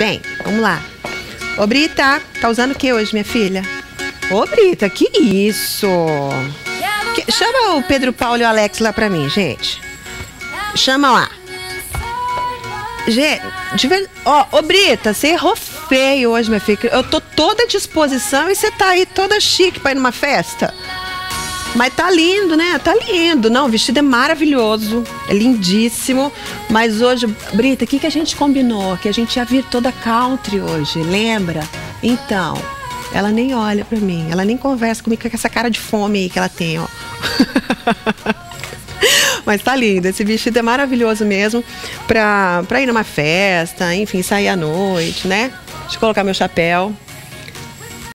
Bem, vamos lá. Ô, Brita, tá usando o que hoje, minha filha? Ô, Brita, que isso? Que- chama o Pedro Paulo e o Alex lá pra mim, gente. Chama lá. Gente, de ver... Ó, ô Brita, você errou feio hoje, minha filha. Eu tô toda à disposição e você tá aí toda chique pra ir numa festa. Mas tá lindo, né? Tá lindo. Não, o vestido é maravilhoso. É lindíssimo. Mas hoje, Brita, o que, que a gente combinou? Que a gente ia vir toda country hoje, lembra? Então, ela nem olha pra mim. Ela nem conversa comigo com essa cara de fome aí que ela tem, ó. Mas tá lindo, esse vestido é maravilhoso mesmo pra, pra ir numa festa, enfim, sair à noite, né? Deixa eu colocar meu chapéu.